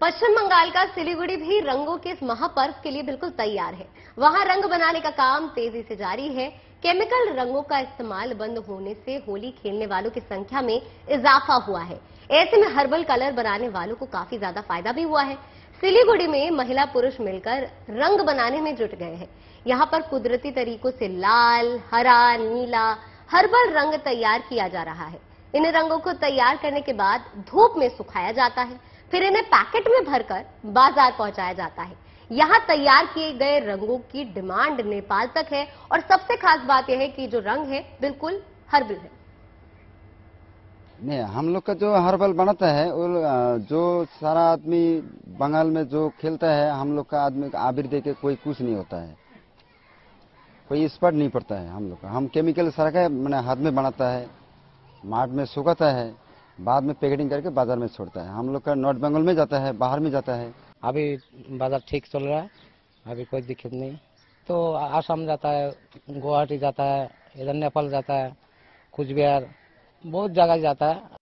पश्चिम बंगाल का सिलीगुड़ी भी रंगों के इस महापर्व के लिए बिल्कुल तैयार है। वहाँ रंग बनाने का काम तेज़ी से जारी है। केमिकल रंगों का इस्तेमाल बंद होने से होली खेलने वालों की संख्या में इजाफा हुआ है। ऐसे में हर्बल कलर बनाने वालों को काफ़ी ज़्यादा फ़ायदा भी हुआ है। सिलीगुड़ी में महिला पुरुष मिलकर रंग बनाने में जुट गए हैं। यहाँ पर कुदरती तरीकों से लाल, हरा, नीला, हर्बल रंग तैयार किया जा रहा है। इन रंगों को तैयार करने के बाद धूप में सुखाया जाता है। फिर इन्हें पैकेट में भरकर बाज़ार पहुँचाया जाता है। यहाँ तैयार किए गए रंगों की डिमांड नेपाल तक है और सबसे खास बात यह है कि जो रंग है, बिल्कुल हर्बल है। नहीं, हम लोग का जो हर्बल बनाता है, वो जो सारा आदमी बंगाल में जो खेलता है, हम लोग का आदमी आबिर दे के कोई कुछ नहीं होता है। कोई स्पॉट नहीं पड़ता है हम लोग का। हम केमिकल सारा का, मैंने हाथ में बनाता है, मार्ट में सुखाता है। बाद में पैकेटिंग करके बाज़ार में छोड़ता है। हम लोग का नॉर्थ बंगाल में जाता है, बाहर में जाता है। अभी बाज़ार ठीक चल रहा है, अभी कोई दिक्कत नहीं। तो आसाम जाता है, गुवाहाटी जाता है, इधर नेपाल जाता है कुछ बिहार बहुत जगह जाता है।